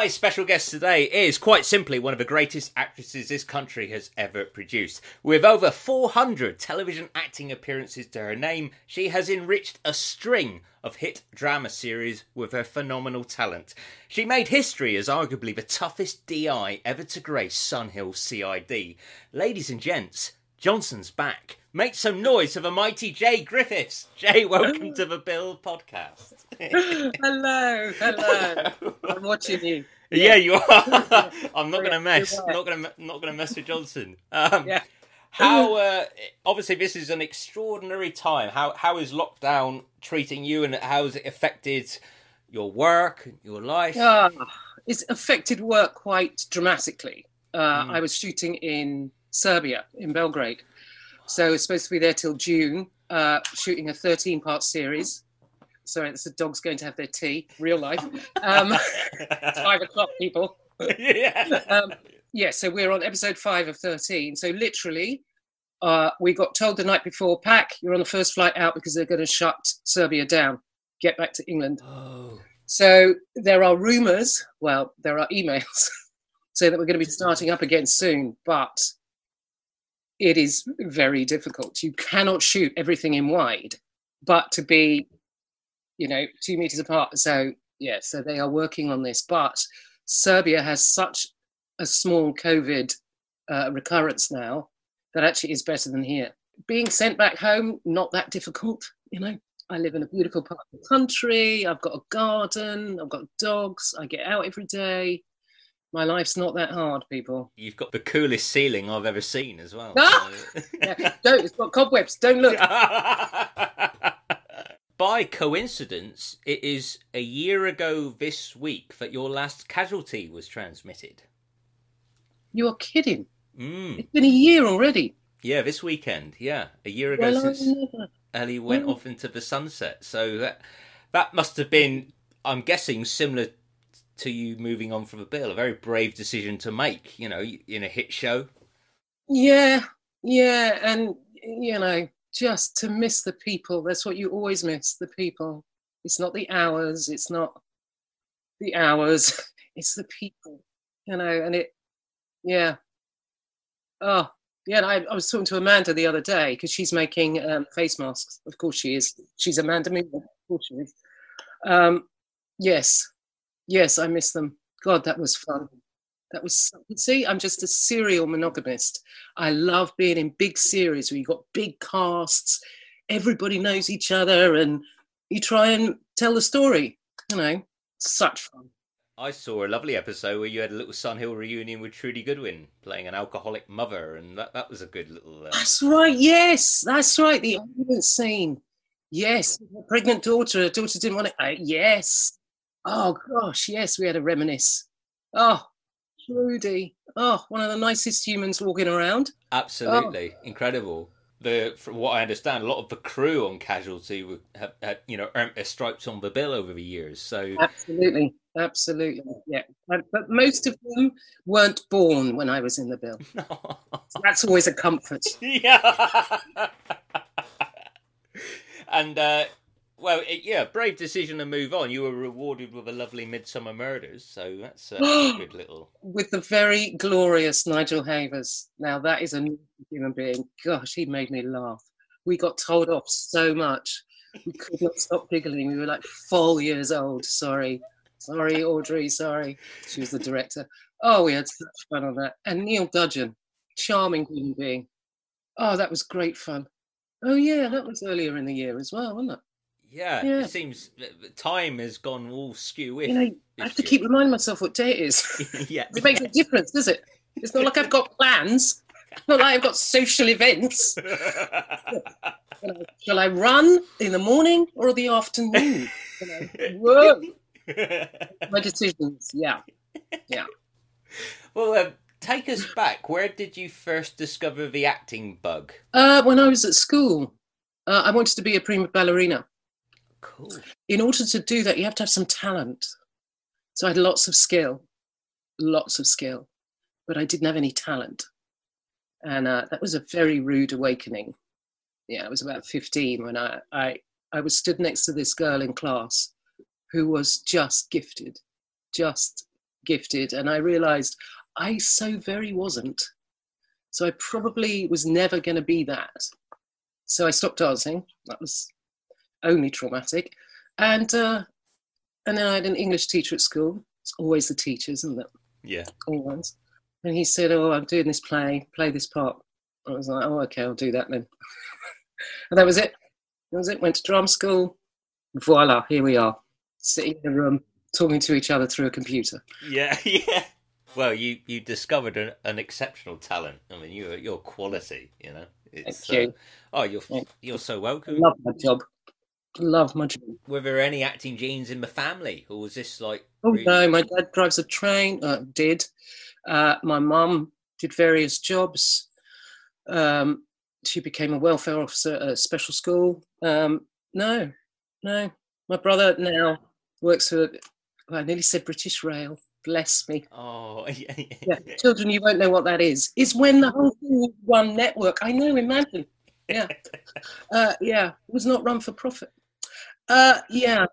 My special guest today is quite simply one of the greatest actresses this country has ever produced. With over 400 television acting appearances to her name, she has enriched a string of hit drama series with her phenomenal talent. She made history as arguably the toughest DI ever to grace Sun Hill CID. Ladies and gents, Johnson's back. Make some noise for the mighty Jaye Griffiths. Jaye, welcome to the Bill podcast. hello, hello. I'm watching you. Yeah, yeah you are. I'm not going to mess. Not going to not going to mess with Johnson. Um, yeah. How uh, obviously this is an extraordinary time. How how is lockdown treating you, and how has it affected your work, your life? Uh, it's affected work quite dramatically. Uh, mm. I was shooting in Serbia, in Belgrade, so it's supposed to be there till June, uh, shooting a 13 part series. Sorry, it's the dog's going to have their tea, real life. Um, five o'clock, people. yeah. Um, yeah, so we're on episode five of 13. So literally, uh, we got told the night before, pack, you're on the first flight out because they're going to shut Serbia down. Get back to England. Oh. So there are rumours, well, there are emails saying that we're going to be starting up again soon, but it is very difficult. You cannot shoot everything in wide, but to be, you know, two meters apart. So, yeah, so they are working on this. But Serbia has such a small COVID uh, recurrence now that actually is better than here. Being sent back home, not that difficult, you know. I live in a beautiful part of the country. I've got a garden. I've got dogs. I get out every day. My life's not that hard, people. You've got the coolest ceiling I've ever seen as well. Ah! yeah, don't, it's got cobwebs. Don't look. By coincidence, it is a year ago this week that your last casualty was transmitted. You are kidding. Mm. It's been a year already. Yeah, this weekend. Yeah, a year ago well, since Ellie went off into the sunset. So that that must have been, I'm guessing, similar to you moving on from a bill. A very brave decision to make, you know, in a hit show. Yeah, yeah, and you know, just to miss the people. That's what you always miss the people. It's not the hours. It's not the hours. It's the people. You know, and it. Yeah. Oh, yeah. I, I was talking to Amanda the other day because she's making um, face masks. Of course, she is. She's Amanda Mealing. Of course, she is. Um, yes, yes, I miss them. God, that was fun. That was see, I'm just a serial monogamist. I love being in big series where you've got big casts, everybody knows each other, and you try and tell the story. You know, such fun. I saw a lovely episode where you had a little Sun Hill reunion with Trudy Goodwin playing an alcoholic mother, and that, that was a good little. Uh... That's right. Yes, that's right. The ambulance scene. Yes, pregnant daughter. Her daughter didn't want it. Uh, yes, Oh gosh, yes, we had a reminisce. Oh, Trudy. Oh, one of the nicest humans walking around. Absolutely oh. incredible. The from what I understand, a lot of the crew on Casualty would have, had you know earned their stripes on the bill over the years. So absolutely, absolutely, yeah. But, but most of them weren't born when I was in the bill. so that's always a comfort. yeah. and uh, well, it, yeah, brave decision to move on. You were rewarded with a lovely Midsomer Murders, so that's a good little. With the very glorious Nigel Havers. Now that is a human being. Gosh, he made me laugh. We got told off so much. We could not stop giggling. We were like four years old. Sorry, sorry, Audrey. Sorry, she was the director. Oh, we had such fun on that. And Neil Dudgeon, charming human being. Oh, that was great fun. Oh yeah, that was earlier in the year as well, wasn't it? Yeah, yeah, it seems time has gone all skew. You know, I have to keep reminding myself what day it is. yeah, it makes a difference, does it? It's not like I've got plans. Not like I've got social events. Shall I run in the morning or the afternoon? Whoa. My decisions. Yeah, yeah. Well, um, take us back. Where did you first discover the acting bug? Uh, when I was at school, uh, I wanted to be a prima ballerina. Cool. In order to do that, you have to have some talent. So I had lots of skill, lots of skill, but I didn't have any talent. And uh, that was a very rude awakening. Yeah, I was about 15 when I, I, I was stood next to this girl in class who was just gifted, just gifted, and I realised I so very wasn't. So I probably was never going to be that. So I stopped dancing. That was only traumatic, and uh, and then I had an English teacher at school. It's always the teachers, isn't it? Yeah. Always. And he said, "Oh, I'm doing this play. Play this part." I was like, "Oh, okay, I'll do that then." and that was it. That was it. Went to drama school. Voila, here we are, sitting in a room talking to each other through a computer. Yeah, yeah. Well, you you discovered an, an exceptional talent. I mean, you you're quality. You know, it's Thank you. Uh, oh, you're you're so welcome. Love my job. Love my job. Were there any acting genes in the family, or was this like? Oh really- no, my dad drives a train. Uh, did. Uh, my mum did various jobs. Um, she became a welfare officer at a special school. Um, no, no. My brother now works for. well, I nearly said British Rail. Bless me. Oh, yeah, Yeah, children, you won't know what that is. Is when the whole thing was one network. I know. Imagine. Yeah, uh, yeah. It was not run for profit. Uh, yeah, it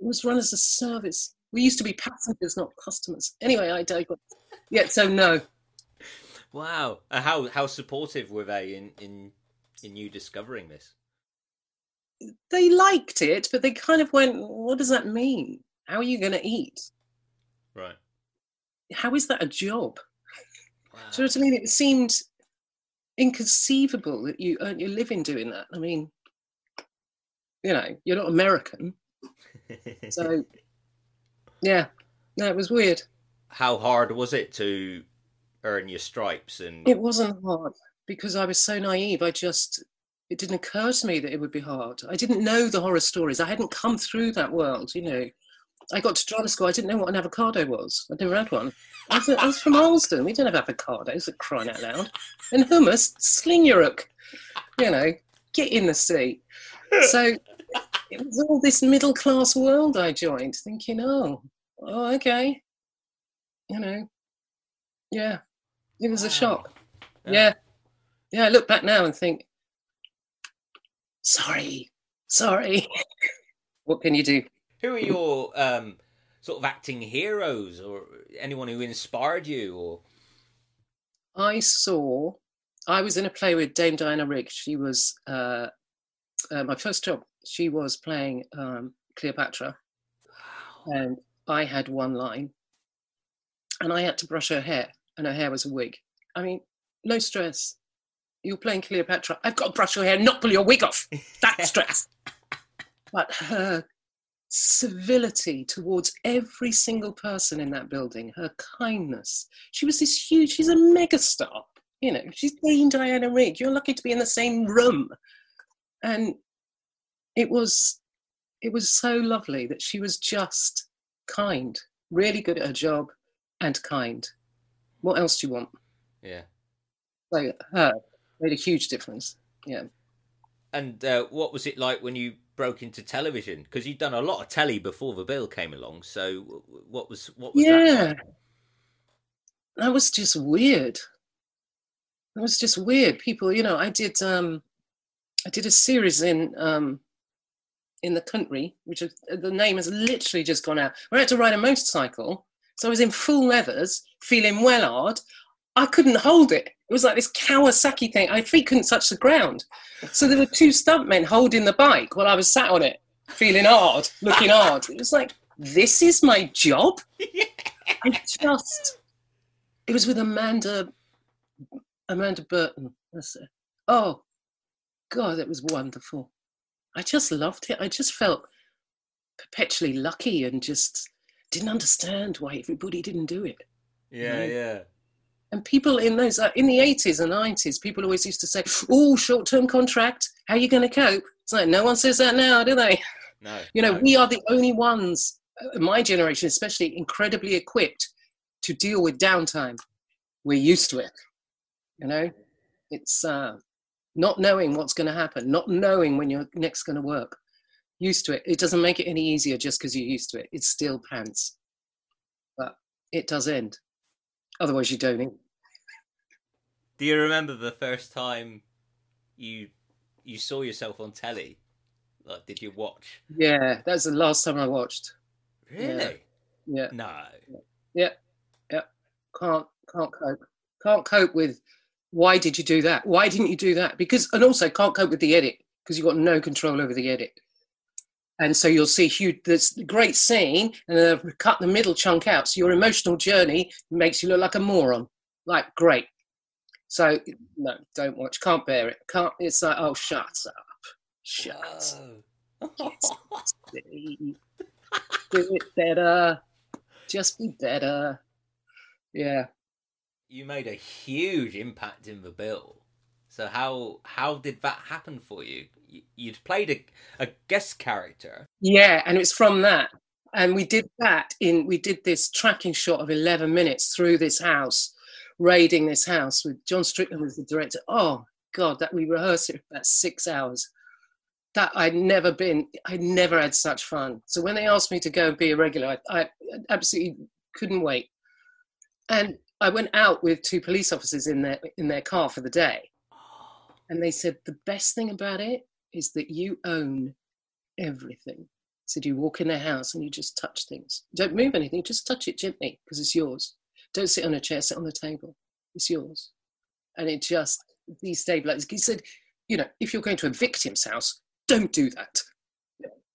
was run as a service. We used to be passengers, not customers. Anyway, I digress. Yeah, so no. Wow. Uh, how how supportive were they in in in you discovering this? They liked it, but they kind of went, "What does that mean? How are you going to eat? Right. How is that a job?" Wow. Do you know what I mean? It seemed inconceivable that you earn your living doing that. I mean, you know, you're not American, so yeah. No, it was weird. how hard was it to earn your stripes and It wasn't hard because I was so naive. I just it didn't occur to me that it would be hard. I didn't know the horror stories. I hadn't come through that world, you know. I got to drama school. I didn't know what an avocado was. I'd never had one. I was, I was from Alston. We don't have avocados at crying out loud. And hummus, sling your hook. You know, get in the seat. So it was all this middle class world I joined, thinking, oh, oh, okay. You know, yeah, it was a shock. Yeah. Yeah. Yeah, I look back now and think, sorry, sorry. what can you do? who are your um sort of acting heroes or anyone who inspired you or I saw, I was in a play with Dame Diana Rigg. She was uh, uh, my first job. She was playing um, Cleopatra, wow. and I had one line, and I had to brush her hair, and her hair was a wig. I mean, no stress. You're playing Cleopatra. I've got to brush your hair, not pull your wig off. That's stress. but her civility towards every single person in that building, her kindness. She was this huge, she's a megastar. You know, she's Dame Diana Rigg. You're lucky to be in the same room. And it was it was so lovely that she was just kind, really good at her job and kind. What else do you want? yeah So her made a huge difference. Yeah. and uh, what was it like when you broke into television because you'd done a lot of telly before the bill came along so what was what was that yeah like? that was just weird it was just weird people you know i did um i did a series in um in the country which is, the name has literally just gone out. Where i had to ride a motorcycle so i was in full leathers feeling well hard i couldn't hold it. It was like this kawasaki thing. My feet couldn't touch the ground. So there were two stuntmen holding the bike while i was sat on it feeling hard looking hard. It was like this is my job? I just it was with Amanda Amanda Burton. Oh God, it was wonderful. I just loved it. I just felt perpetually lucky and just didn't understand why everybody didn't do it. yeah yeah And people in those uh, in the eighties and nineties, people always used to say, "Oh, short-term contract. How are you going to cope?" It's like no one says that now, do they? no You know, no. we are the only ones, uh, my generation especially, incredibly equipped to deal with downtime. We're used to it. You know, it's uh, not knowing what's going to happen, not knowing when you're next going to work. Used to it. It doesn't make it any easier just because you're used to it. It's still pants, but it does end. Otherwise, you don't. eat. do you remember the first time you you saw yourself on telly like did you watch Yeah, that's the last time I watched. really Yeah. no Yeah, yeah. Can't can't cope. Can't cope with why did you do that? Why didn't you do that? Because and also can't cope with the edit because you've got no control over the edit. And so you'll see huge this great scene and then they've cut the middle chunk out. So your emotional journey makes you look like a moron. Like great. So no, don't watch. Can't bear it. Can't it's like, oh shut up. Shut up. Do it better. Just be better. Yeah. You made a huge impact in the bill. So how how did that happen for you? You'd played a, a guest character. Yeah, and it's from that. And we did that in we did this tracking shot of 11 minutes through this house, raiding this house with John Strickland was the director. Oh god, that we rehearsed it for about 6 hours that I'd never been, I'd never had such fun. So when they asked me to go and be a regular, I, I, absolutely couldn't wait. And I went out with two police officers in their in their car for the day, and they said the best thing about it is that you own everything. So you walk in their house and you just touch things. Don't move anything, just touch it gently because it's yours. Don't sit on a chair, sit on the table. It's yours. And it just destabilizes. He said, you know, if you're going to a victim's house, don't do that.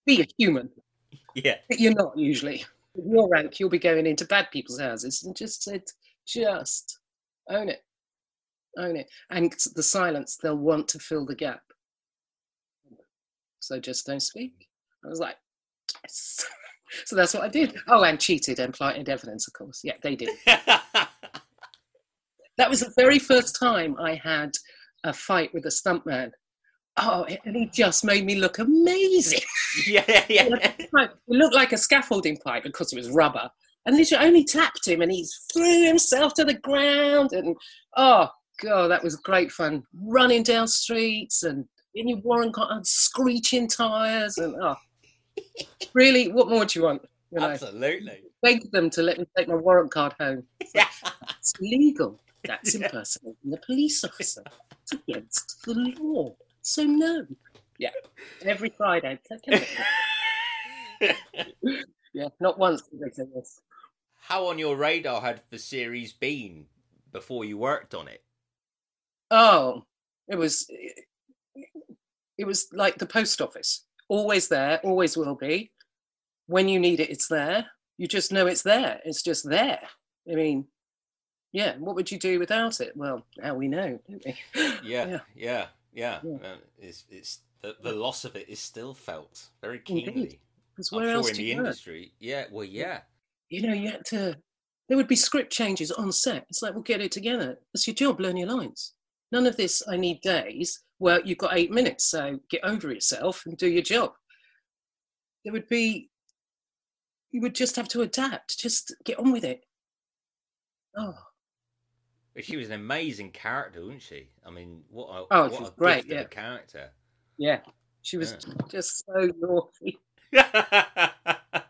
Be a human. Yeah. But you're not usually. With your rank, you'll be going into bad people's houses and just said, just own it. Own it. And the silence, they'll want to fill the gap. So just don't speak. I was like, yes. so that's what I did. Oh, and cheated and planted evidence, of course. Yeah, they did. that was the very first time I had a fight with a stuntman oh, and he just made me look amazing. Yeah, yeah. it looked like a scaffolding pipe because it was rubber. And literally only tapped him and he threw himself to the ground. And oh, God, that was great fun. Running down streets and in your warrant car uh, and screeching tires. And oh, really, what more do you want? You know, Absolutely. Beg them to let me take my warrant card home. Yeah. It's legal. That's impersonating the police officer. It's against the law. So no. Yeah. Every Friday. yeah, not once did they say this. How on your radar had the series been before you worked on it? Oh, it was it was like the post office. Always there, always will be. When you need it, it's there. You just know it's there. It's just there. I mean, yeah, what would you do without it? Well, now we know, don't we? Yeah, yeah. yeah. Yeah, yeah. Uh, it's it's the, the loss of it is still felt very keenly. Because where else in the industry? Yeah, well, yeah. You know, you had to. There would be script changes on set. It's like, we'll get it together. That's your job. Learn your lines. None of this. I need days. Well, you've got eight minutes, so get over yourself and do your job. There would be. You would just have to adapt. Just get on with it. Oh, But she was an amazing character, wasn't she? I mean, what a, oh, what a great, yeah. character. Yeah, she was yeah. just so naughty.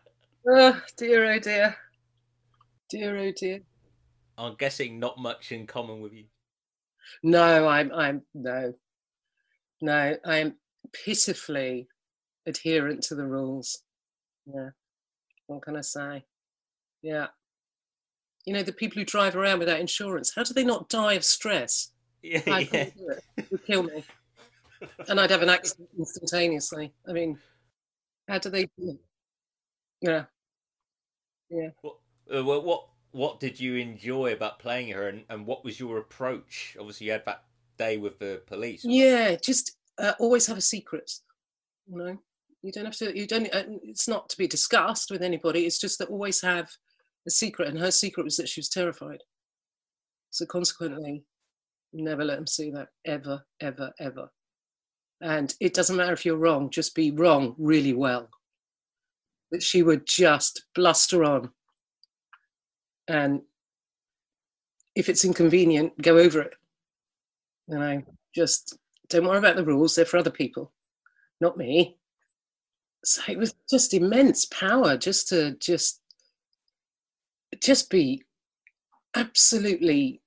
oh dear, oh dear, dear, oh dear. I'm guessing not much in common with you. No, I'm, I'm no, no, I'm pitifully adherent to the rules. Yeah, what can I say? Yeah you know, the people who drive around without insurance, how do they not die of stress? Yeah, I yeah. it. it would kill me. and I'd have an accident instantaneously. I mean, how do they do it? Yeah. Yeah. What, uh, what, what did you enjoy about playing her and, and what was your approach? Obviously, you had that day with the police. Yeah, just uh, always have a secret. You know, you don't have to, you don't, uh, it's not to be discussed with anybody. It's just that always have a secret, and her secret was that she was terrified. So consequently, never let them see that ever, ever, ever. And it doesn't matter if you're wrong, just be wrong really well. That she would just bluster on. And if it's inconvenient, go over it. You know, just don't worry about the rules, they're for other people, not me. So it was just immense power just to just just be absolutely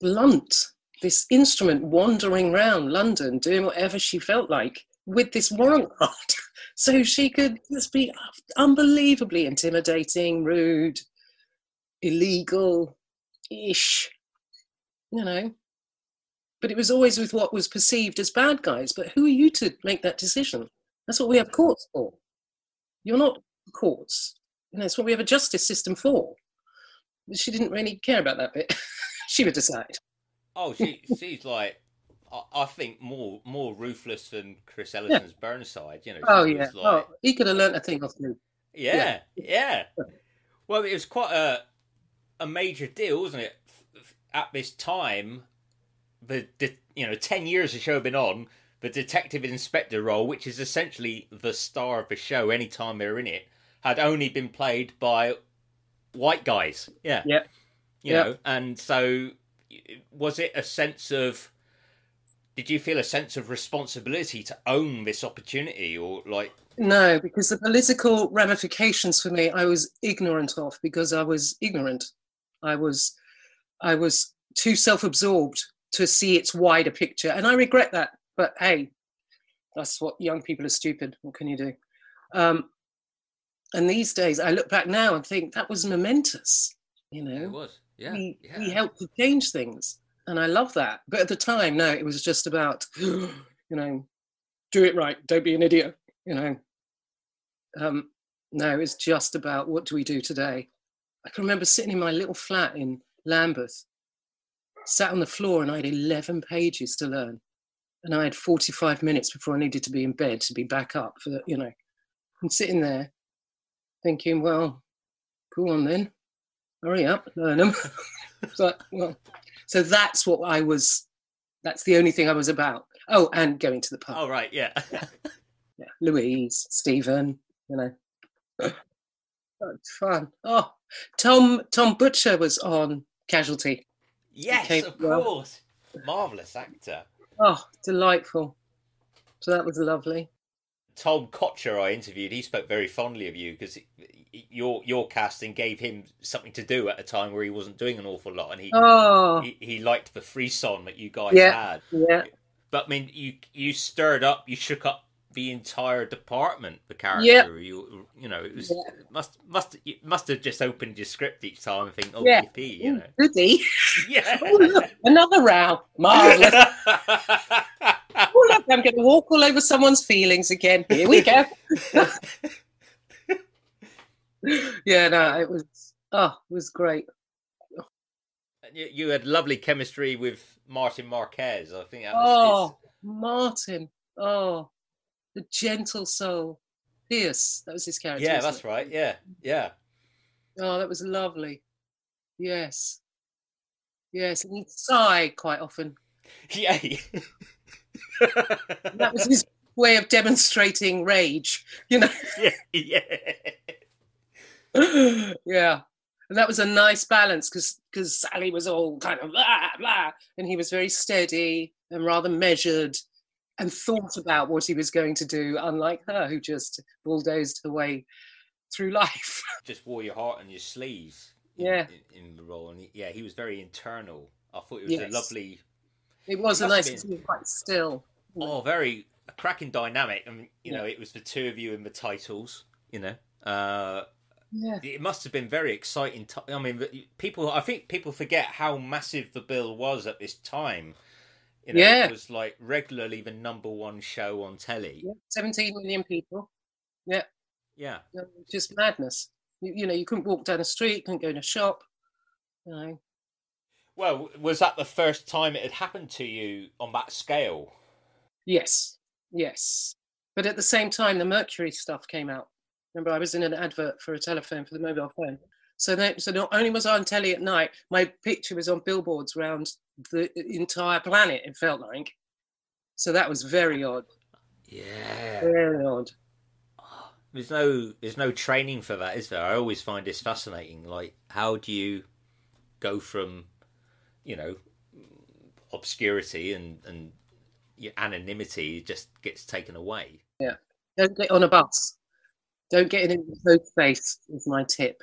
blunt. This instrument wandering around London doing whatever she felt like with this warrant card. so she could just be unbelievably intimidating, rude. illegal ish, you know. But it was always with what was perceived as bad guys. But who are you to make that decision? That's what we have courts for. You're not courts. You know, it's what we have a justice system for. But she didn't really care about that bit. she would decide. Oh, she she's like I, think more more ruthless than Chris Ellison's yeah. Burnside. You know. Oh yeah. Oh, like, oh, he could have learnt a thing off me. Yeah, yeah, yeah. Well, it was quite a a major deal, wasn't it? At this time, the, the you know ten years the show had been on, the detective inspector role, which is essentially the star of the show, anytime they're in it, had only been played by white guys. Yeah. Yeah. You know, and so was it a sense of did you feel a sense of responsibility to own this opportunity or like no because the political ramifications for me i was ignorant of because i was ignorant. I was i was too self-absorbed to see its wider picture and i regret that but hey that's what young people are stupid. What can you do? Um, and these days i look back now and think that was momentous you know? it was. Yeah we, yeah. we helped to change things and I love that. But at the time, no, it was just about, you know, do it right, don't be an idiot, you know. Um, no, it's just about what do we do today. I can remember sitting in my little flat in Lambeth, sat on the floor, and I had 11 pages to learn. And I had 45 minutes before I needed to be in bed to be back up for, the, you know, I'm sitting there thinking, well, go on then, hurry up, learn them. but, well, so that's what I was. That's the only thing I was about. Oh, and going to the pub. Oh right, yeah. yeah, Louise, Stephen, you know. Oh, that's fun. Oh, Tom Tom Butcher was on Casualty. Yes, of course. Marvelous actor. Oh, delightful. So that was lovely. Tom Butcher I interviewed, he spoke very fondly of you because your your casting gave him something to do at a time where he wasn't doing an awful lot, and he oh. he, he, liked the frisson that you guys yeah, had. Yeah. But I mean, you you stirred up, you shook up the entire department. The character, yep. you you know, it was yeah. must must must have just opened your script each time and think, oh, yeah. yippee, you know, goody. Yeah. oh, look, another row, marvelous. look, I'm going to walk all over someone's feelings again. Here we go. yeah, no, it was, oh, it was great. You, you had lovely chemistry with Martin Marquez. I think that was. Oh, his... Martin. Oh, the gentle soul. Pearce, that was his character. Yeah, that's it? right. Yeah, yeah. Oh, that was lovely. Yes. Yes, and he'd sigh quite often. Yeah that was his way of demonstrating rage, you know. yeah, yeah. yeah. And that was a nice balance because because Sally was all kind of blah blah, and he was very steady and rather measured and thought about what he was going to do, unlike her who just bulldozed her way through life. just wore your heart on your sleeve. In, yeah. In, in, the role, and he, yeah, he was very internal. I thought it was yes. a lovely it was a nice to be quite still. Oh, very a cracking dynamic. I mean, you yeah. know, it was the two of you in the titles. You know, uh, yeah. it must have been very exciting. T- I mean, people. I think people forget how massive the bill was at this time. You know, yeah, it was like regularly the number one show on telly. Yeah. Seventeen million people. Yeah, yeah, just madness. You, you know, you couldn't walk down the street, couldn't go in a shop. You know, well, was that the first time it had happened to you on that scale? Yes, yes. But at the same time, the Mercury stuff came out. Remember, I was in an advert for a telephone for the mobile phone. So, that, so not only was I on telly at night, my picture was on billboards around the entire planet. It felt like. So that was very odd. Yeah. Very odd. There's no, there's no training for that, is there? I always find this fascinating. Like, how do you go from you know obscurity and and your anonymity just gets taken away. Yeah, don't get on a bus. Don't get in a close space. Is my tip.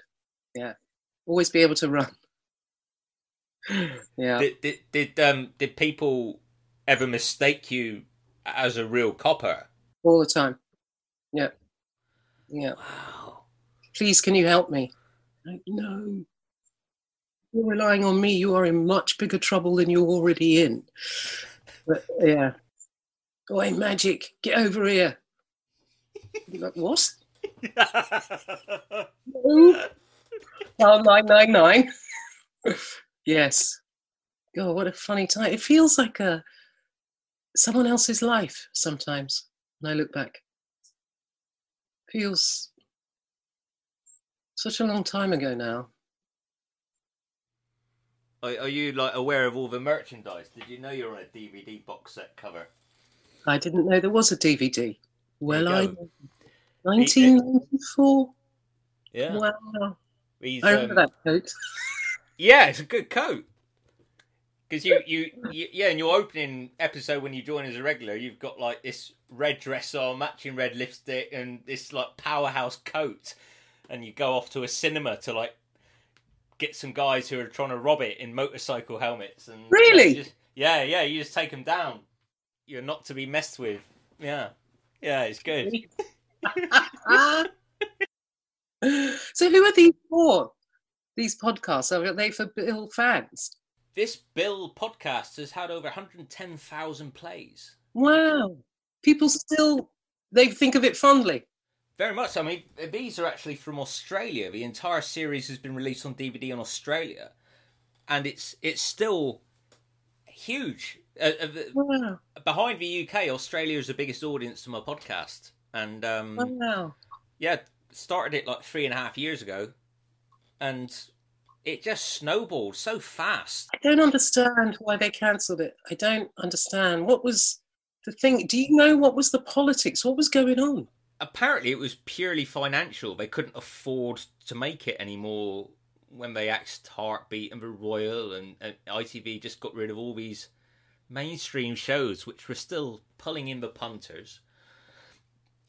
Yeah, always be able to run. yeah. Did, did did um did people ever mistake you as a real copper? All the time. Yeah. Yeah. Wow. Please, can you help me? No. You're relying on me, you are in much bigger trouble than you're already in. But yeah. Oh, hey, magic, get over here. You're like, what? No. Oh, 999. yes. God, what a funny time. It feels like a someone else's life sometimes when I look back. Feels such a long time ago now. Are, are you like aware of all the merchandise? Did you know you're on a DVD box set cover? I didn't know there was a DVD. Well, I 1994. Yeah. Wow, He's, I remember um, that coat. Yeah, it's a good coat. Because you, you, you, yeah, in your opening episode when you join as a regular, you've got like this red dress on, matching red lipstick, and this like powerhouse coat, and you go off to a cinema to like get some guys who are trying to rob it in motorcycle helmets. And Really? you just- yeah, yeah, you just take them down. You're not to be messed with. Yeah, yeah, it's good. so, who are these for? These podcasts are they for Bill fans? This Bill podcast has had over 110,000 plays. Wow, people still they think of it fondly. Very much. I mean, these are actually from Australia. The entire series has been released on DVD in Australia, and it's it's still huge. Uh, uh, Wow, behind the UK, Australia is the biggest audience to my podcast, and um, wow. yeah, started it like three and a half years ago, and it just snowballed so fast. I don't understand why they cancelled it. I don't understand what was the thing. Do you know what was the politics? What was going on? Apparently it was purely financial. They couldn't afford to make it anymore when they axed Heartbeat and The Royal, and, and ITV just got rid of all these mainstream shows which were still pulling in the punters.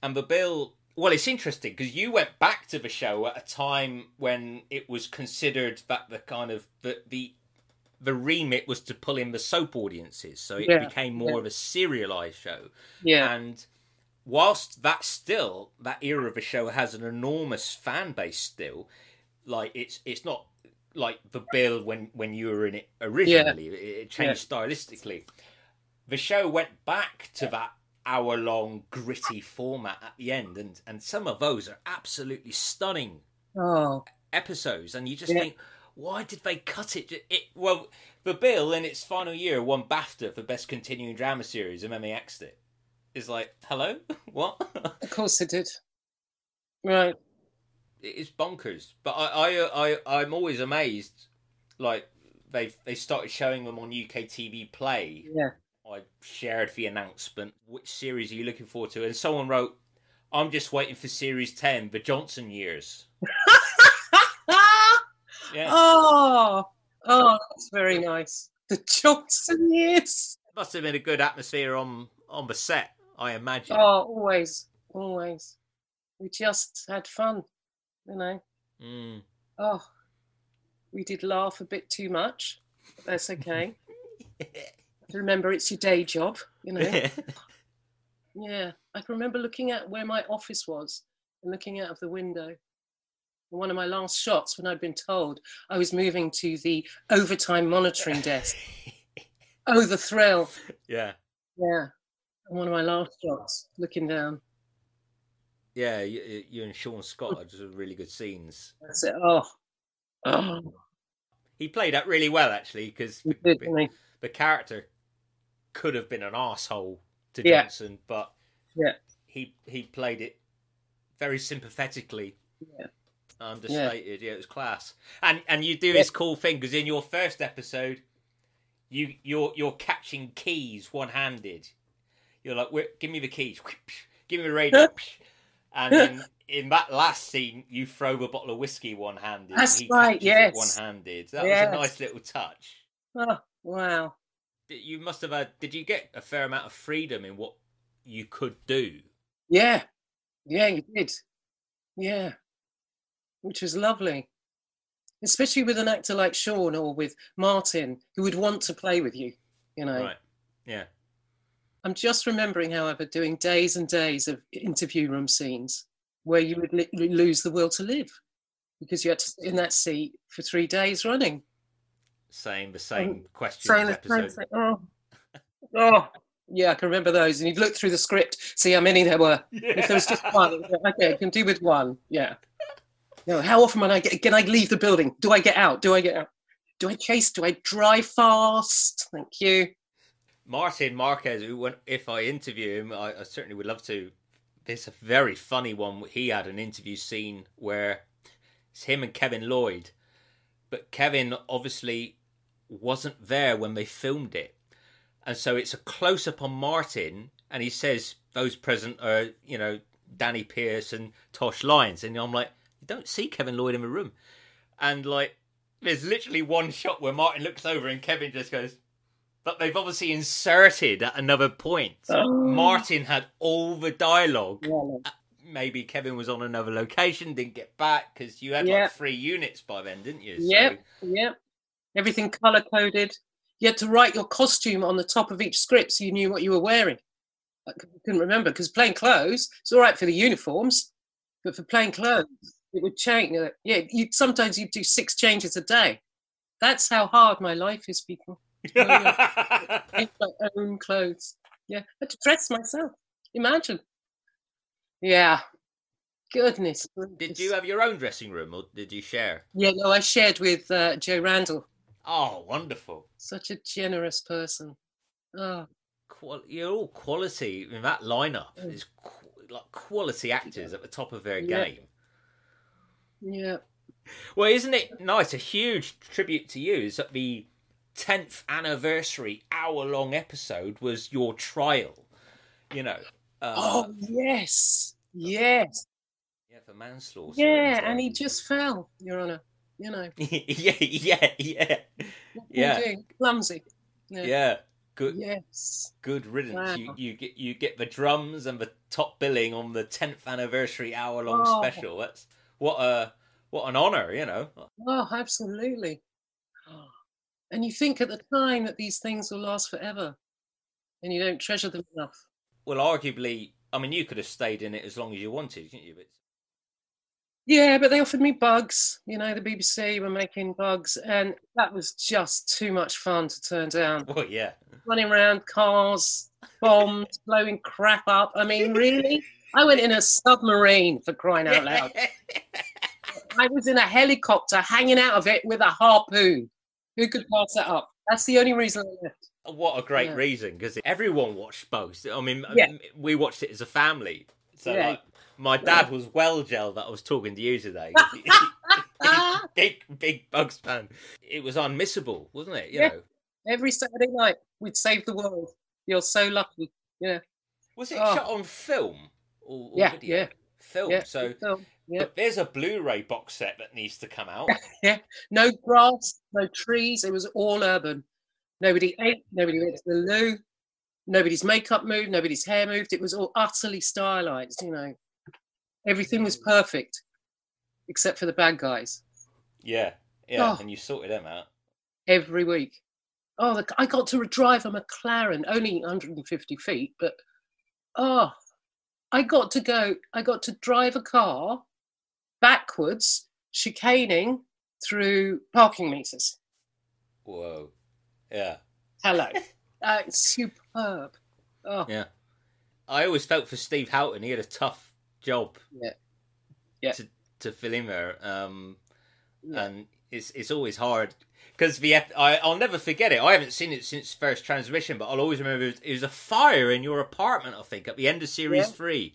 And the bill, well, it's interesting because you went back to the show at a time when it was considered that the kind of the the the remit was to pull in the soap audiences, so it Yeah, became more yeah. of a serialized show. Yeah, And whilst that still that era of the show has an enormous fan base still, like it's it's not like the bill when when you were in it originally. It, it changed stylistically. The show went back to that hour long gritty format at the end, and and some of those are absolutely stunning oh, episodes, and you just Yeah. think, why did they cut it? It well, the Bill in its final year won BAFTA for best continuing drama series, and then they axed it. It's like, hello, what? of course they did. Right. it's bonkers. But I, I, uh, I, I'm always amazed. Like they they started showing them on UKTV Play. Yeah. I shared the announcement. Which series are you looking forward to? And someone wrote, "I'm just waiting for series ten, the Johnson years." Yeah. Oh, oh, that's very nice. The Johnson years. Must have been a good atmosphere on on the set, I imagine. Oh, always, always. We just had fun, you know. Mm. Oh, we did laugh a bit too much. That's okay. Remember, it's your day job, you know. Yeah, I can remember looking at where my office was and looking out of the window. One of my last shots, when I'd been told I was moving to the overtime monitoring desk. Oh, the thrill! yeah, Yeah, one of my last shots, looking down. yeah. You, you and Sean Scott are just really good scenes. That's it. Oh, oh, He played that really well, actually, because we did, didn't we? the character could have been an asshole to Yeah. Johnson, but Yeah. he he played it very sympathetically, Yeah. understated. Yeah, it was class. And and you do Yeah. this cool thing because in your first episode, you you're you're catching keys one handed. You're like, give me the keys, give me the radio, and in in that last scene, you throw a bottle of whiskey one handed. That's right, yes. one handed. That Yes. was a nice little touch Oh, wow. you must have had did you get a fair amount of freedom in what you could do Yeah, yeah, you did. Yeah, which was lovely, especially with an actor like Sean or with Martin, who would want to play with you. You know, right yeah I'm just remembering, however, doing days and days of interview room scenes where you would li- lose the will to live because you had to sit in that seat for three days running. saying the same Um, question saying the same thing. Oh. oh, yeah, I can remember those. And you'd look through the script, see how many there were. If there was just one, it was like, okay, I can do with one. Yeah. No, how often when I get, can I leave the building? Do I get out? Do I get out? Do I chase? Do I drive fast? Thank you. Martin Marquez, who, if I interview him, I, I certainly would love to. There's a very funny one. He had an interview scene where it's him and Kevin Lloyd, but Kevin obviously wasn't there when they filmed it, and so it's a close up on Martin, and he says those present are you know Danny Pearce and Tosh Lyons, and I'm like, you don't see Kevin Lloyd in the room, and like there's literally one shot where Martin looks over and Kevin just goes. But they've obviously inserted at another point. Oh. Martin had all the dialogue. Yeah, Maybe Kevin was on another location, didn't get back because you had Yeah. like three units by then, didn't you? So- Yep. Yep. Everything color coded. You had to write your costume on the top of each script so you knew what you were wearing. I couldn't remember because plain clothes, it's all right for the uniforms, but for plain clothes, it would change. uh, Yeah, you sometimes you do six changes a day. That's how hard my life is, people. Make my own clothes. Yeah, I had to dress myself. Imagine. Yeah. Goodness. did you have your own dressing room or did you share? Yeah, no, I shared with uh, Joe Randall. Oh, wonderful. Such a generous person. Oh, Qual- you're all quality. in that lineup Mm. is qu- like quality actors at the top of their Yeah. game. yeah. Well, isn't it nice? A huge tribute to you is that the 10th anniversary hour long episode was your trial. You know. Uh, Oh, yes. Yes. yeah, for manslaughter. Yeah, and he just fell, Your Honour. You know, yeah, yeah, yeah, what Yeah. Clumsy. Yeah. yeah. Good, Yes. good riddance. You, you get you get the drums and the top billing on the 10th anniversary hour long Oh. special. That's what a what an honor, you know. Oh, absolutely. And you think at the time that these things will last forever, and you don't treasure them enough. Well, arguably, I mean, you could have stayed in it as long as you wanted, couldn't you? But Yeah, but they offered me bugs. You know, the BBC were making bugs, and that was just too much fun to turn down. well, yeah. Running around cars, bombs, blowing crap up. I mean, really? I went in a submarine for crying out loud. I was in a helicopter hanging out of it with a harpoon. Who could pass that up? That's the only reason I left. What a great Yeah. reason because everyone watched Bugs. I mean, Yeah. we watched it as a family. So Yeah. like, my dad was well gel that I was talking to you today. Big, big Bugs fan. It was unmissable, wasn't it? You Yeah. know, every Saturday night, we'd save the world. You're so lucky. Yeah. Was it Oh. shot on film or, or Yeah, video? yeah. Film. So film. But there's a Blu-ray box set that needs to come out. yeah, No grass, no trees. It was all urban. Nobody ate. Nobody went to the loo. Nobody's makeup moved. Nobody's hair moved. It was all utterly stylized. You know, everything was mm. perfect, except for the bad guys. yeah, yeah, Oh. and you sorted them out. Every week. Oh, the, I got to drive a McLaren, only 150 feet, but oh, I got to go. I got to drive a car backwards, chicaning through parking meters. Whoa, yeah. Hello. uh, superb. Oh, Yeah. I always felt for Steve Houghton. He had a tough job. Yeah. Yeah. To to fill in there, um, yeah. and it's it's always hard because the ep- I I'll never forget it. I haven't seen it since first transmission, but I'll always remember it was, it was a fire in your apartment. I think at the end of series Yeah. three,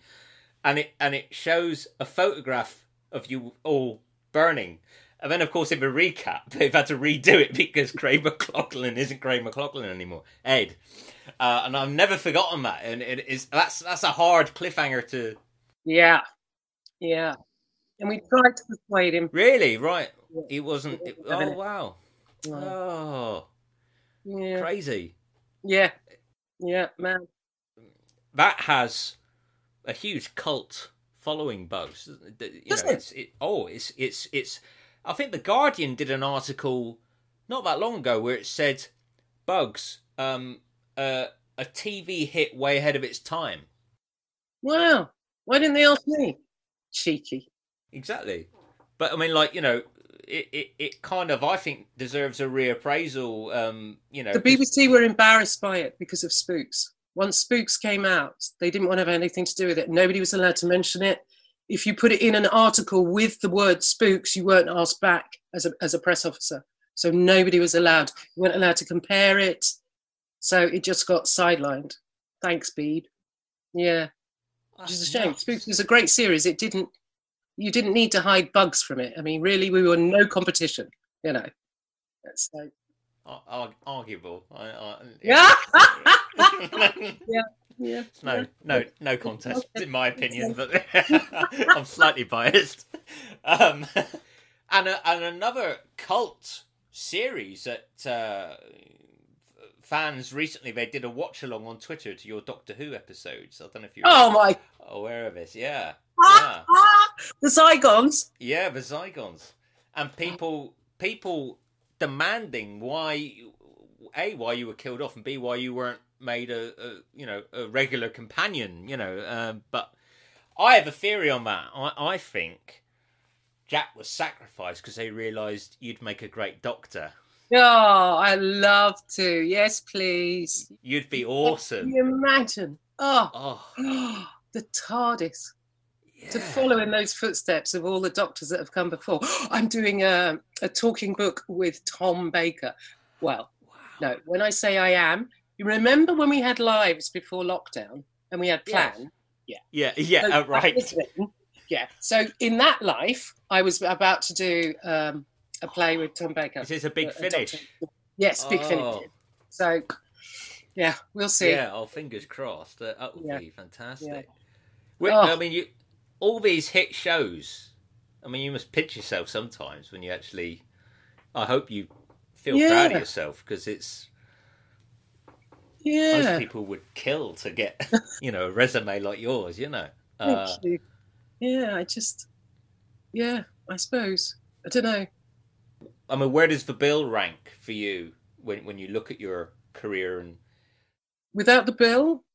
and it and it shows a photograph of you all burning. And then, of course, in the recap, they've had to redo it because Craig McLachlan isn't Craig McLachlan anymore. Ed, uh, and I've never forgotten that. And it is that's that's a hard cliffhanger to yeah. Yeah. And we tried to persuade him. really right. Yeah. He wasn't. It, oh wow! No. Oh, Yeah. crazy! Yeah. Yeah, man. That has a huge cult following. Bugs, you know. it? It's it. Oh, it's it's it's. I think the Guardian did an article not that long ago where it said Bugs, um, uh, a TV hit way ahead of its time. Wow. Why didn't they ask me? Cheeky. Exactly. But I mean, like you know, it, it, it kind of I think deserves a reappraisal. Um, you know, The BBC were embarrassed by it because of Spooks. Once Spooks came out, they didn't want to have anything to do with it. Nobody was allowed to mention it. If you put it in an article with the word Spooks, you weren't asked back as a as a press officer. So nobody was allowed. You weren't allowed to compare it. So it just got sidelined. Thanks, Beeb. Yeah, which is a shame. Spooks was a great series. It didn't. You didn't need to hide bugs from it. I mean, really, we were no competition. You know. So Ar- ar- arguable. I, I, Yeah. yeah. yeah. No, no, no contest, in my opinion, but I'm slightly biased. Um, and a, and another cult series that uh, fans recently they did a watch along on Twitter to your Doctor Who episodes. I don't know if you're Oh my! aware of this. Yeah, yeah, the Zygons. yeah, the Zygons, and people people demanding why a why you were killed off and b why you weren't made a, a you know a regular companion you know um, but i have a theory on that i, I think Jac was sacrificed because they realized you'd make a great doctor Oh, I love to. Yes, please. you'd be Can awesome you imagine? Oh, oh the TARDIS. Yeah. To follow in those footsteps of all the doctors that have come before. I'm doing a, a talking book with Tom Baker. Well, wow. no, when I say I am, you remember when we had lives before lockdown and we had Yes. plan? yeah yeah So uh, right that was written. Yeah. So in that life, I was about to do um, a play with Tom Baker. this is a big a finish doctor. Yes, big Oh. finish. So, yeah, we'll see. yeah oh fingers crossed uh, that would Yeah. be fantastic Yeah. Well, Oh. I mean, you all these hit shows. I mean, you must pinch yourself sometimes when you actually. I hope you feel proud of yourself because it's Yeah. most people would kill to get you know a resume like yours. You know. Uh. Yeah, I just, yeah, I suppose. I don't know. I mean, where does the bill rank for you when when you look at your career and Without the bill,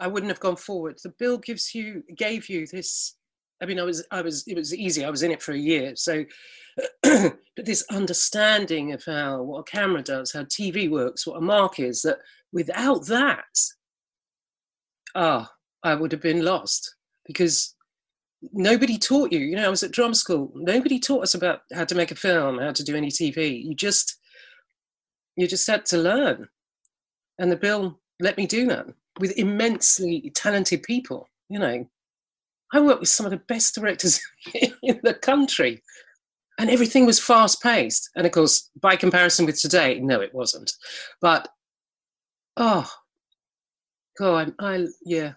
I wouldn't have gone forward. The bill gives you, gave you this. I mean, I was, I was, it was easy. I was in it for a year. So, but this understanding of how what a camera does, how TV works, what a mark is, that without that, ah, I would have been lost because nobody taught you. You know, I was at drum school. Nobody taught us about how to make a film, how to do any TV. You just, you just had to learn, and the bill let me do that with immensely talented people. You know, I worked with some of the best directors in the country, and everything was fast paced. And of course, by comparison with today, no, it wasn't. But oh, God, I, I yeah,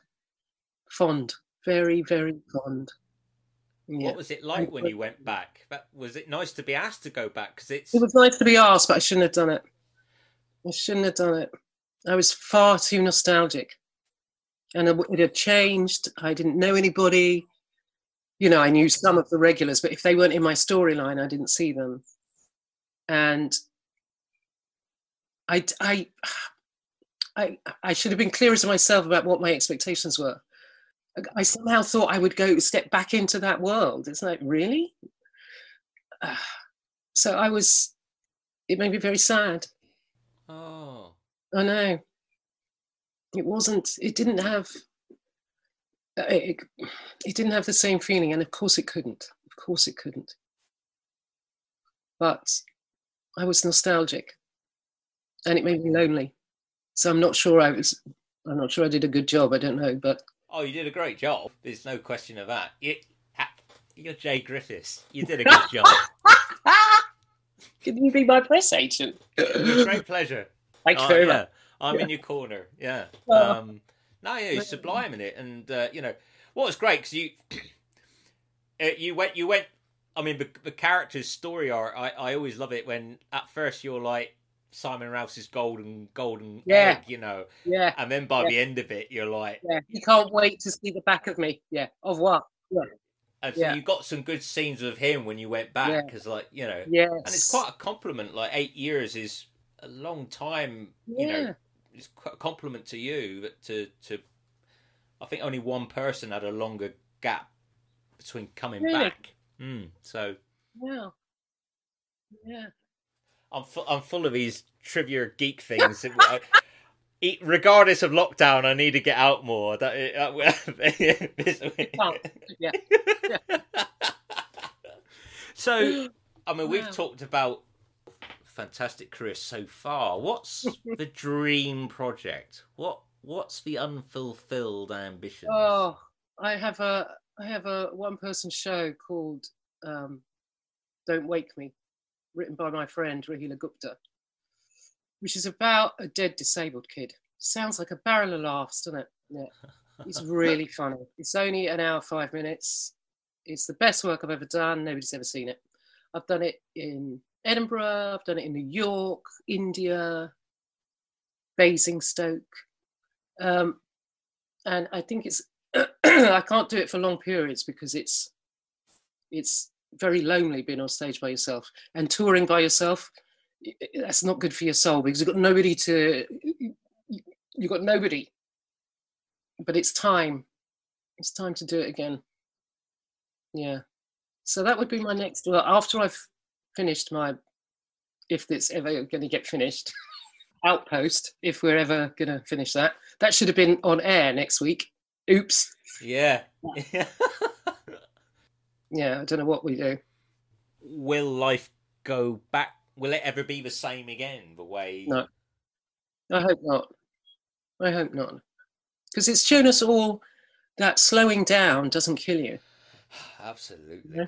fond, very, very fond. Yeah. what was it like when you went back? Was it nice to be asked to go back? Because it's It was nice to be asked, but I shouldn't have done it. I shouldn't have done it. I was far too nostalgic. And it had changed. I didn't know anybody. You know, I knew some of the regulars, but if they weren't in my storyline, I didn't see them. And I, I, I, I should have been clearer to myself about what my expectations were. I somehow thought I would go step back into that world. It's like, really? Ah. So I was, it made me very sad. oh I know. It wasn't, it didn't have, uh, it, it didn't have the same feeling. And of course it couldn't. Of course it couldn't. But I was nostalgic and it made me lonely. So I'm not sure I was, I'm not sure I did a good job. I don't know. But oh, you did a great job. There's no question of that. You, you're Jaye Griffiths. You did a good job. can you be my press agent? With great pleasure. Thank you Uh, very yeah, much. I'm Yeah. in your corner. Yeah. Oh. Um, no, yeah, you're sublime in it, and uh, you know what was great because you uh, you went you went. I mean, the, the character's story arc. I, I always love it when at first you're like Simon Rouse's golden golden Yeah. egg, you know, Yeah. and then by Yeah. the end of it, you're like, Yeah. You can't wait to see the back of me. Yeah. Of what? Yeah. and so Yeah. you got some good scenes of him when you went back because, like, you know, Yes. and it's quite a compliment. Like eight years is a long time, you know. It's a compliment to you that to to I think only one person had a longer gap between coming Really? back. Mm, so Yeah. Yeah. I'm fu- I'm full of these trivia geek things. Regardless of lockdown, I need to get out more. That Can't. Yeah. so, I mean, we've talked about fantastic career so far. What's the dream project? What What's the unfulfilled ambition? Oh, I have a I have a one person show called um, Don't Wake Me, written by my friend Rahila Gupta, which is about a dead disabled kid. Sounds like a barrel of laughs, doesn't it? Yeah. It's really funny. It's only an hour, five minutes. It's the best work I've ever done. Nobody's ever seen it. I've done it in Edinburgh, I've done it in New York, India, Basingstoke. Um, and I think it's I can't do it for long periods because it's it's very lonely being on stage by yourself and touring by yourself. That's not good for your soul because you've got nobody to you've got nobody. But it's time. It's time to do it again. Yeah. So that would be my next. Well, after I've finished my, if it's ever going to get finished, outpost. If we're ever going to finish that, that should have been on air next week. Oops. Yeah. Yeah, I don't know what we do. Will life go back? Will it ever be the same again? The way? No. I hope not. I hope not. Because it's shown us all that slowing down doesn't kill you. Absolutely. Yeah.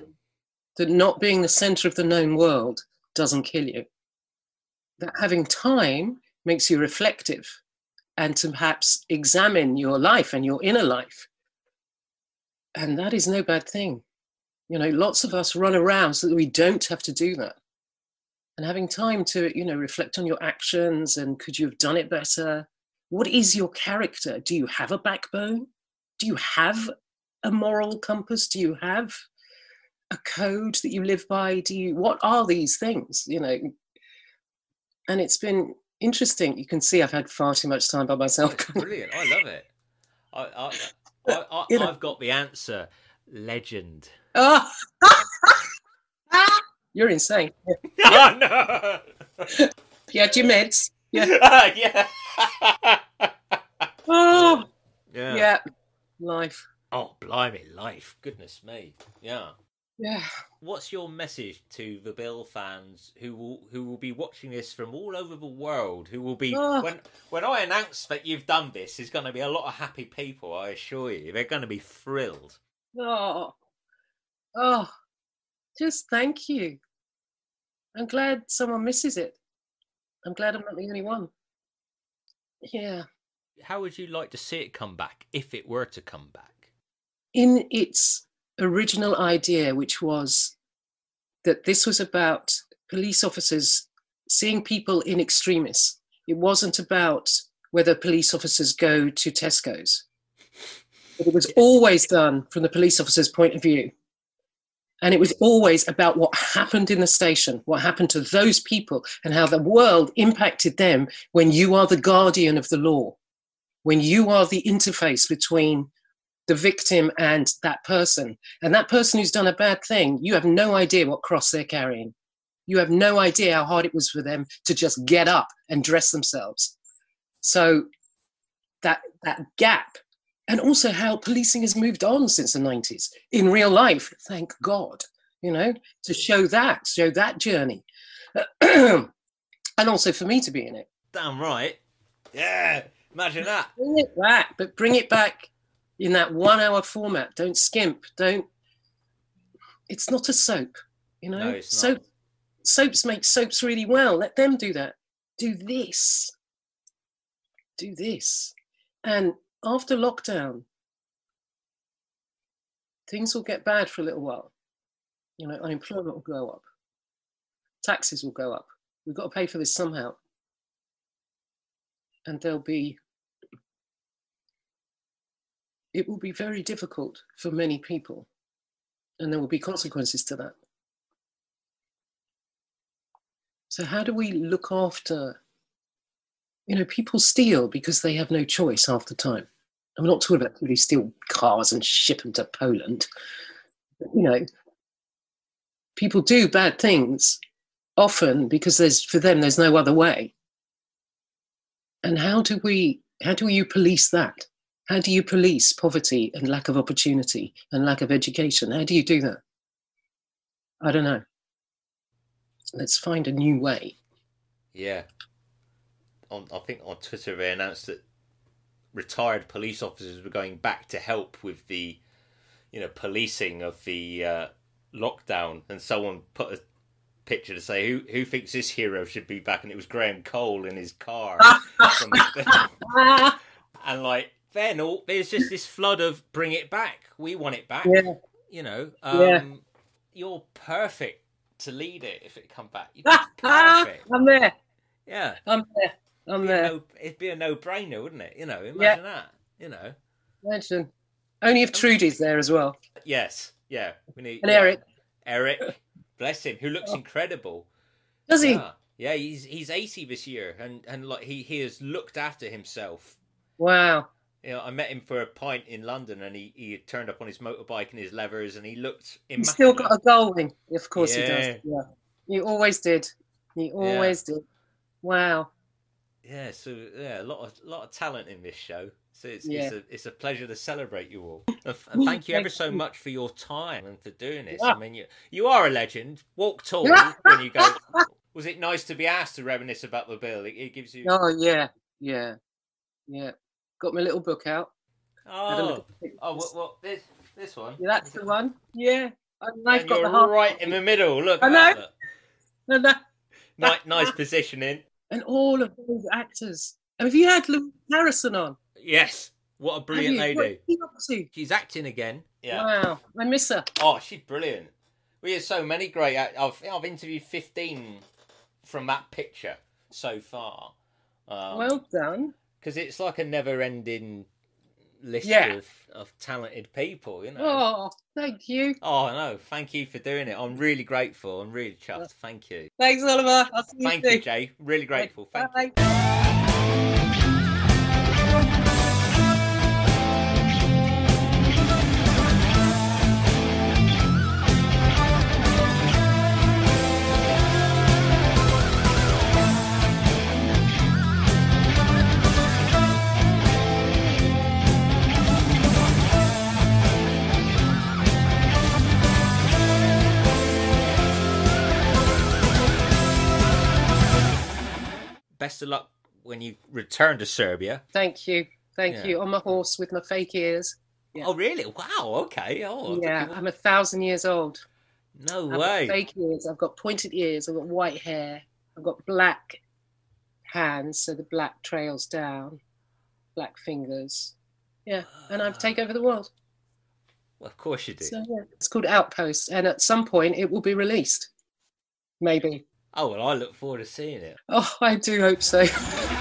That not being the center of the known world doesn't kill you. That having time makes you reflective and to perhaps examine your life and your inner life. And that is no bad thing. You know, lots of us run around so that we don't have to do that. And having time to, you know, reflect on your actions and could you have done it better? What is your character? Do you have a backbone? Do you have a moral compass? Do you have a code that you live by? Do you, what are these things? You know, and it's been interesting. You can see I've had far too much time by myself. Brilliant. I love it. I, I, I, I, I've got the answer. Legend. oh. You're insane. Yeah. oh no! You had your meds. Yeah. yeah. Oh, yeah. yeah. Life. Oh, blimey, life. Goodness me. Yeah. Yeah. What's your message to the Bill fans who will who will be watching this from all over the world? Who will be Oh. when when I announce that you've done this? There's going to be a lot of happy people. I assure you, they're going to be thrilled. Oh. Oh. Just thank you. I'm glad someone misses it. I'm glad I'm not the only one. Yeah. How would you like to see it come back if it were to come back? in its original idea, which was that this was about police officers seeing people in extremis. It wasn't about whether police officers go to Tesco's. But it was always done from the police officer's point of view. And it was always about what happened in the station, what happened to those people, and how the world impacted them when you are the guardian of the law, when you are the interface between the victim and that person. And that person who's done a bad thing, you have no idea what cross they're carrying. You have no idea how hard it was for them to just get up and dress themselves. So that that gap, and also how policing has moved on since the 90s in real life, thank God, you know, to show that, show that journey. and also for me to be in it. Damn right. Yeah. Imagine that. Bring it back, but bring it back in that one hour format. Don't skimp. Don't. It's not a soap, you know. No. Soap, soaps make soaps really well. Let them do that. Do this. Do this. And after lockdown, things will get bad for a little while. You know, unemployment will go up. Taxes will go up. We've got to pay for this somehow. And there'll be it will be very difficult for many people, and there will be consequences to that. So, how do we look after? You know, people steal because they have no choice half the time. I'm not talking about people who steal cars and ship them to Poland. You know, people do bad things often because there's for them there's no other way. And how do we how do you police that? How do you police poverty and lack of opportunity and lack of education? How do you do that? I don't know. Let's find a new way. Yeah. On, I think on Twitter they announced that retired police officers were going back to help with the, you know, policing of the uh, lockdown, and someone put a picture to say who who thinks this hero should be back, and it was Graham Cole in his car. and like then all there's just this flood of bring it back. We want it back. Yeah. You know, um, Yeah. you're perfect to lead it if it come back. You're perfect. I'm there. Ah, Yeah. I'm there. I'm It'd be a there. no, it'd be a no-brainer, wouldn't it? You know, imagine that. You know. Imagine. Only if Trudy's there as well. Yes. Yeah. We need And yeah. Eric. Eric, bless him, who looks incredible. Does he? Yeah. Yeah, he's he's eighty this year, and and like he he has looked after himself. Wow. You know, I met him for a pint in London, and he, he had turned up on his motorbike and his levers, and he looked. He's still got a goal in. Of course he does. Yeah. He always did. He always did. Wow. Yeah, so yeah, a lot of lot of talent in this show. So it's Yeah. it's a it's a pleasure to celebrate you all. And, thank you ever so much for your time and for doing this. Yeah. I mean, you you are a legend. Walk tall when you go. Was it nice to be asked to reminisce about the bill? It, it gives you. Oh yeah. Yeah. Yeah. Got my little book out. Oh, look at the oh, what, what this this one? Yeah, that's the one. Yeah. And I've And got you're the half right in the middle. Look, I at know. that, look. and, Nice, nice positioning. and all of those actors. Have you had Louise Harrison on? Yes, what a brilliant lady. What's she up to? She's acting again. Yeah. Wow. I miss her. Oh, she's brilliant. We have so many great. I've I've interviewed fifteen from that picture so far. Um, well done. Because it's like a never-ending list Yeah. of, of talented people. You know. Oh, thank you. Oh no! Thank you for doing it. I'm really grateful. I'm really chuffed. Thank you. Thanks, Oliver. I'll see you Thank soon. you, Jaye. Really grateful. Thank you. Best of luck when you return to Serbia. Thank you. Thank Yeah. you. On my horse with my fake ears. Yeah. Oh really? Wow. Okay. Oh. Yeah, I'm a thousand years old. No I've way. got fake ears. I've got pointed ears. I've got white hair. I've got black hands, so the black trails down, black fingers. Yeah, and I've taken over the world. Well, of course you do. So yeah, it's called Outpost, and at some point it will be released. Maybe. Oh well, I look forward to seeing it. Oh, I do hope so.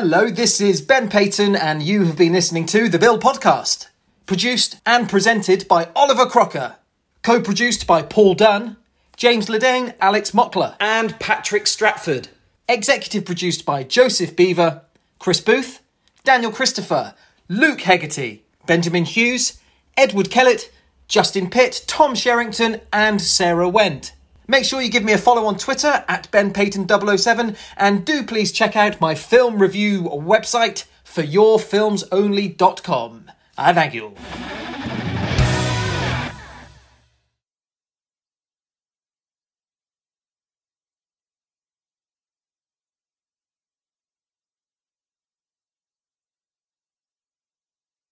Hello, this is Ben Payton, and you have been listening to The Bill Podcast. Produced and presented by Oliver Crocker. Co produced by Paul Dunn, James Ledane, Alex Mockler, and Patrick Stratford. Executive produced by Joseph Beaver, Chris Booth, Daniel Christopher, Luke Hegarty, Benjamin Hughes, Edward Kellett, Justin Pitt, Tom Sherrington, and Sarah Wendt. Make sure you give me a follow on Twitter at BenPayton007 and do please check out my film review website for yourfilmsonly.com. I ah, thank you.